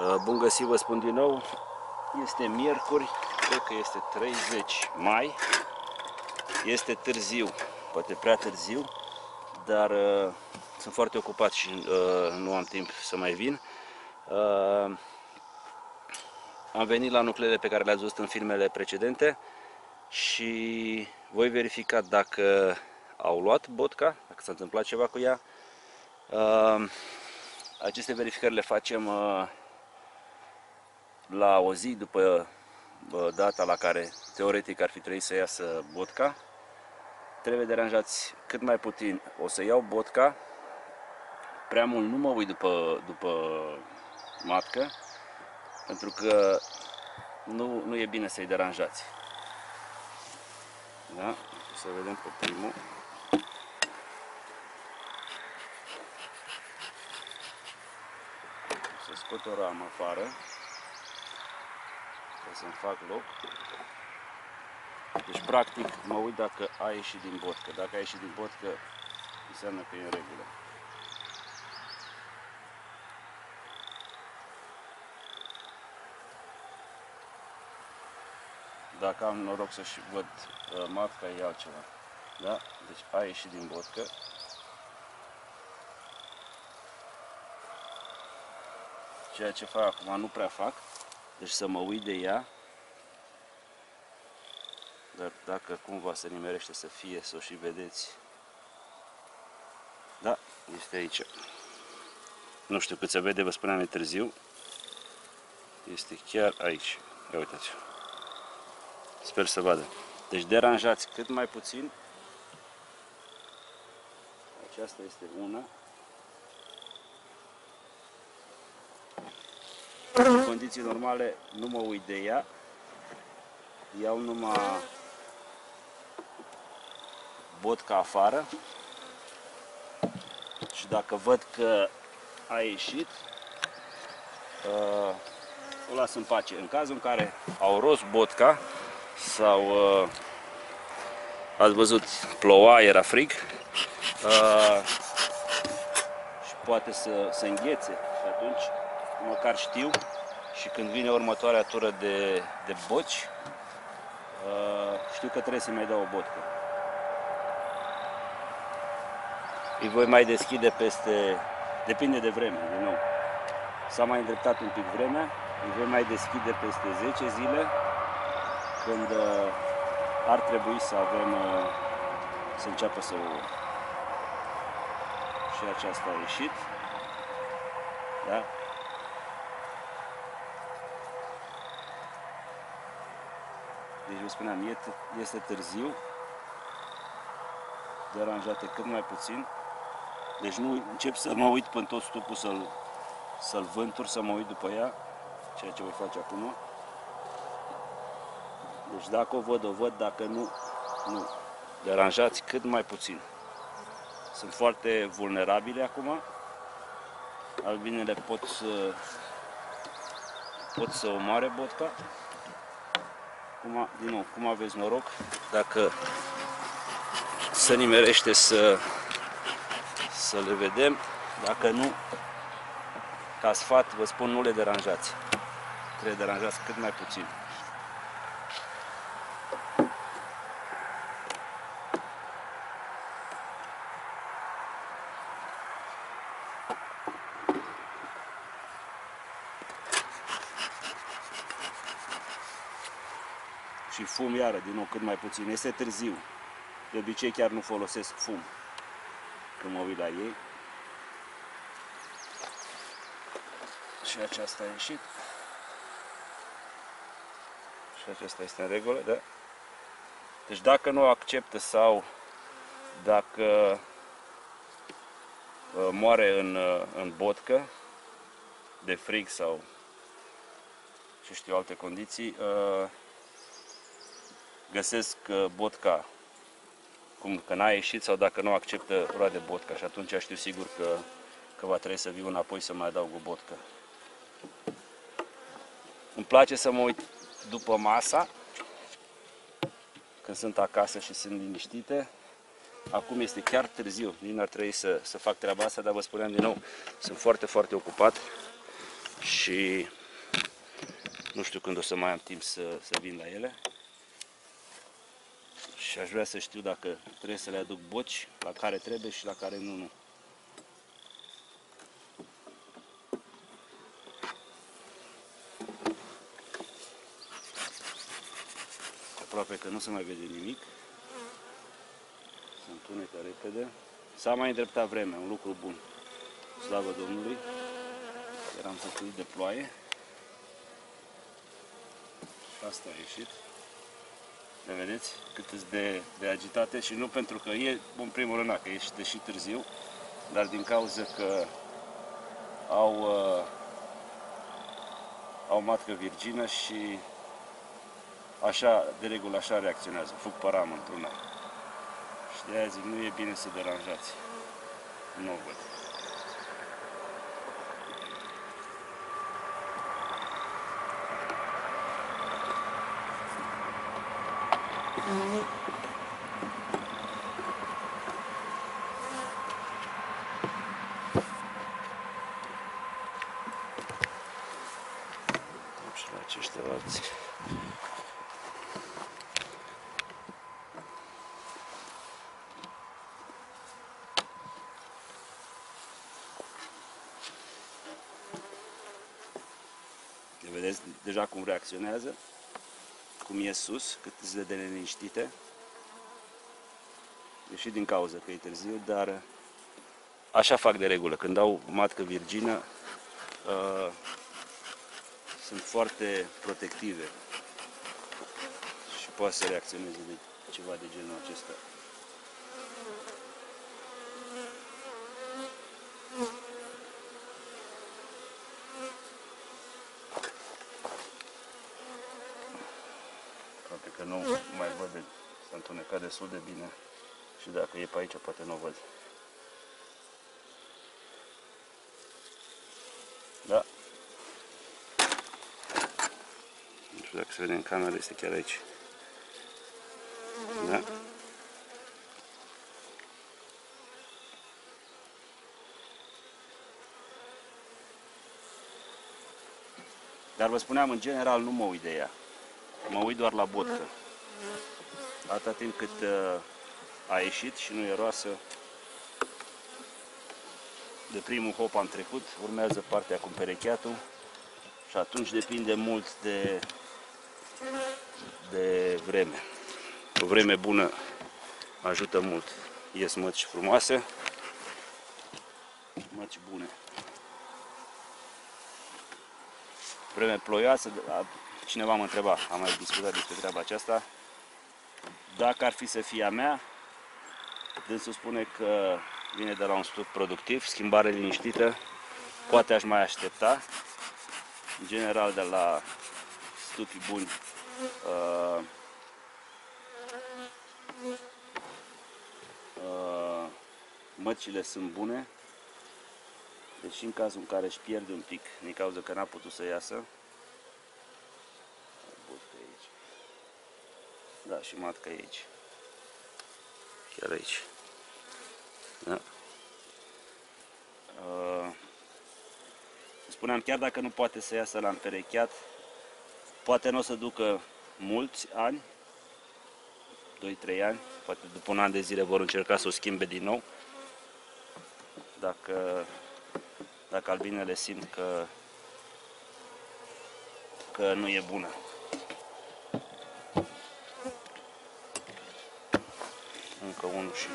Uh, bun găsit, vă spun din nou. Este miercuri, cred că este 30 mai. Este târziu, poate prea târziu, dar uh, sunt foarte ocupat și uh, nu am timp să mai vin. Uh, am venit la nucleele pe care le-ați văzut în filmele precedente și voi verifica dacă au luat botca, dacă s-a întâmplat ceva cu ea. Uh, aceste verificări le facem uh, la o zi după data la care teoretic ar fi trebuit să iasă botca. Trebuie deranjați cât mai puțin. O să iau botca, prea mult nu mă uit după, după matcă, pentru că nu, nu e bine să-i deranjați. Da? Să vedem pe primul. Să scot o ramă afară ca să-mi fac loc. Deci, practic, mă uit dacă a ieșit din botcă. Dacă a ieșit din botcă, înseamnă că e în regulă. Dacă am noroc să-și văd uh, matca, e altceva. Da? Deci a ieșit din botcă. Ceea ce fac acum nu prea fac. Deci să mă uit de ea. Dar dacă cumva se nimerește să fie, să o și vedeți. Da, este aici. Nu știu cât se vede, vă spuneam mai târziu. Este chiar aici. Ia uitați. Sper să vadă. Deci deranjați cât mai puțin. Aceasta este una. Condiții normale nu mă uit de ea. Iau numai botca afară. Și dacă văd că a ieșit, uh, o las în pace. În cazul în care au rost botca sau uh, ați văzut ploua, era frig uh, și poate să, să înghețe și atunci măcar știu și când vine următoarea tură de, de boci, uh, știu că trebuie să mai dau o botcă. Îi voi mai deschide peste, depinde de vreme, din nou. S-a mai îndreptat un pic vremea, îi voi mai deschide peste 10 zile, când uh, ar trebui să avem, uh, să înceapă să ouă. Și aceasta a ieșit. Da? Deci vă spuneam, este târziu, deranjate cât mai puțin. Deci nu încep să mă uit până tot stupul să-l să-l vântur, să mă uit după ea, ceea ce voi face acum. Deci dacă o văd, o văd, dacă nu, nu. Deranjați cât mai puțin. Sunt foarte vulnerabile acum. Albinele pot să pot să omoare botca. Cum, din nou, cum aveți noroc, dacă se nimerește să, să le vedem, dacă nu, ca sfat, vă spun, nu le deranjați. Trebuie deranjați cât mai puțin. și fum iară, din nou cât mai puțin. Este târziu. De obicei chiar nu folosesc fum când mă uit la ei. Și aceasta a ieșit. Și aceasta este în regulă, da? Deci dacă nu acceptă sau dacă uh, moare în, uh, în botcă de frig sau ce știu alte condiții, uh, găsesc uh, botca cum că n-a ieșit sau dacă nu acceptă roade botca și atunci știu sigur că, că va trebui să viu înapoi să mai adaug o botcă. Îmi place să mă uit după masa, când sunt acasă și sunt liniștite. Acum este chiar târziu, nici n-ar trebui să, să fac treaba asta, dar vă spuneam din nou, sunt foarte, foarte ocupat. și nu știu când o să mai am timp să, să vin la ele. Și aș vrea să știu dacă trebuie să le aduc boci la care trebuie și la care nu, nu. Aproape că nu se mai vede nimic. Se întunecă repede. S-a mai îndreptat vremea, un lucru bun. Slavă Domnului! Eram făcut de ploaie. Asta a ieșit. Le vedeți cât de, de agitate și nu pentru că e, în primul rând, că este și târziu, dar din cauza că au, uh, au matcă virgină și așa, de regulă așa reacționează, fug param într-una. Și de aia zic, nu e bine să deranjați. Nu o văd. Și la aceștia alții. Le vedeți deja cum reacționează, cum e sus, cât sunt de neliniștite. E și din cauza că e târziu, dar așa fac de regulă. Când au matcă virgină, uh, sunt foarte protective și poate să reacționeze de ceva de genul acesta. Poate că nu mai văd, de- s-a întunecat destul de bine și dacă e pe aici poate nu o văd. Da. Nu știu dacă se vede în cameră, este chiar aici. Da? Dar vă spuneam, în general nu mă uit de ea. Mă uit doar la botcă. Atâta timp cât uh, a ieșit și nu e roasă, de primul hop am trecut, urmează partea cu perecheatul și atunci depinde mult de, de vreme. O vreme bună ajută mult. Ies măci frumoase, măci bune. Vreme ploioasă, a- cineva mă întreba, am mai discutat despre treaba aceasta, dacă ar fi să fie a mea, dânsul spune că vine de la un stup productiv, schimbare liniștită, poate aș mai aștepta. În general de la stupii buni uh, uh, măcile sunt bune, deci în cazul în care își pierde un pic din cauza că n-a putut să iasă, Budcă e aici. Da, și matca e aici. Chiar aici. Da. Uh, spuneam, chiar dacă nu poate să iasă la împerecheat, poate nu o să ducă mulți ani, 2-3 ani, poate după un an de zile vor încerca să o schimbe din nou. Dacă, dacă albinele simt că, că nu e bună. Și...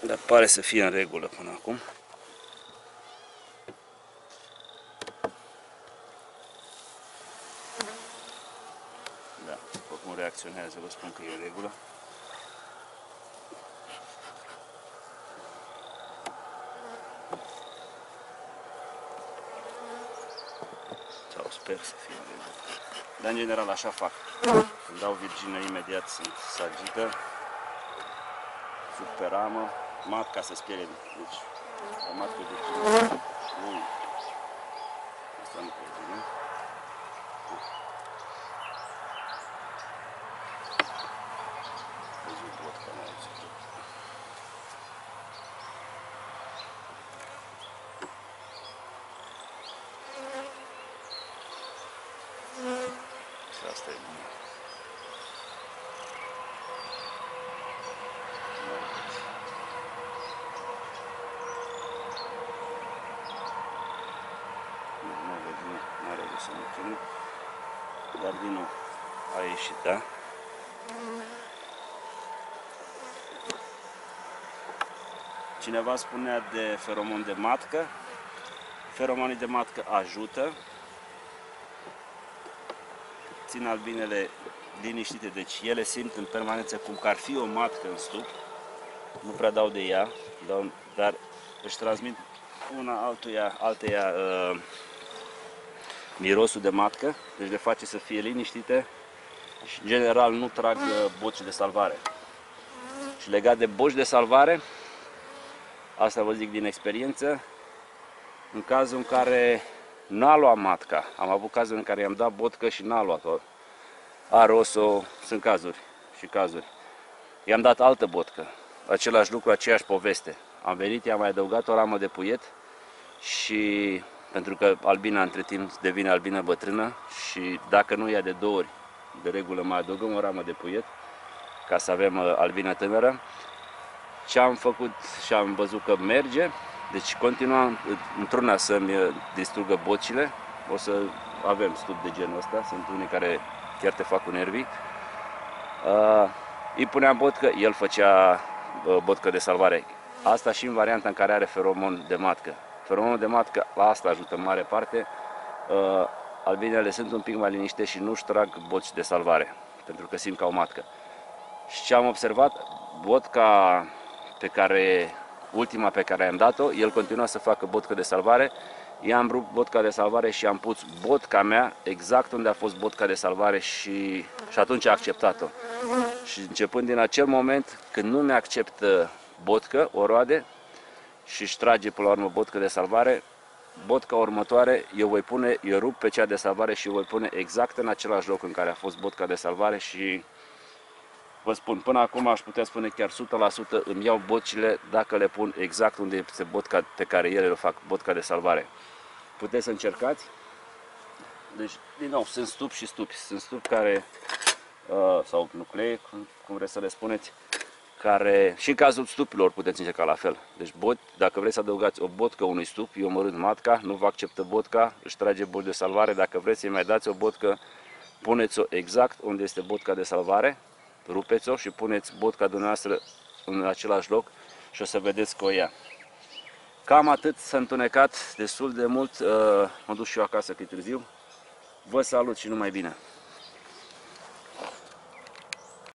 Dar pare să fie în regulă până acum. Da, după cum reacționează, vă spun că e în regulă. Sau sper să fie în regulă. Dar în general așa fac. Când dau virgină, imediat sunt sagită fug pe ramă, matca se spere, deci o matcă de bun. Asta nu pot bine. Văzut bot că mai aici tot. Asta e bine. Să mă chinui. Dar din nou, a ieșit, da? Cineva spunea de feromon de matcă. Feromonii de matcă ajută. Țin albinele liniștite, deci ele simt în permanență cum că ar fi o matcă în stup. Nu prea dau de ea, dau, dar își transmit una altuia, alteia uh, mirosul de matcă, deci le face să fie liniștite și în general nu trag uh, boci de salvare. Și legat de boci de salvare, asta vă zic din experiență, în cazul în care n-a luat matca, am avut cazuri în care i-am dat botcă și n-a luat-o, a ros-o, sunt cazuri și cazuri. I-am dat altă botcă, același lucru, aceeași poveste. Am venit, i-am mai adăugat o ramă de puiet și pentru că albina între timp devine albină bătrână și dacă nu ia de două ori, de regulă mai adăugăm o ramă de puiet ca să avem uh, albină tânără. Ce am făcut și am văzut că merge, deci continuam într-una să-mi uh, distrugă bocile, o să avem stup de genul ăsta, sunt unii care chiar te fac cu nervii. Uh, îi puneam botcă, el făcea uh, botcă de salvare. Asta și în varianta în care are feromon de matcă. Feromonul de matcă la asta ajută în mare parte. Uh, albinele sunt un pic mai liniște și nu-și trag boci de salvare, pentru că simt ca o matcă. Și ce am observat, botca pe care, ultima pe care am dat-o, el continua să facă botcă de salvare, i-am rupt botca de salvare și am pus botca mea exact unde a fost botca de salvare și, și atunci a acceptat-o. Și începând din acel moment, când nu mi-acceptă botcă, o roade, și își trage până la urmă botcă de salvare, botca următoare eu voi pune, eu rup pe cea de salvare și o voi pune exact în același loc în care a fost botca de salvare și vă spun, până acum aș putea spune chiar 100% îmi iau bocile dacă le pun exact unde este botca pe care ele le fac, botca de salvare. Puteți să încercați. Deci, din nou, sunt stupi și stupi. Sunt stupi care, uh, sau nuclee, cum, cum vreți să le spuneți, care, și în cazul stupilor puteți încerca la fel. Deci bot, dacă vreți să adăugați o botcă unui stup, eu mărând matca, nu vă acceptă botca, își trage bot de salvare, dacă vreți să-i mai dați o botcă, puneți-o exact unde este botca de salvare, rupeți-o și puneți botca dumneavoastră în același loc și o să vedeți că o ia. Cam atât, s-a întunecat destul de mult, uh, mă duc și eu acasă că e târziu. Vă salut și numai bine!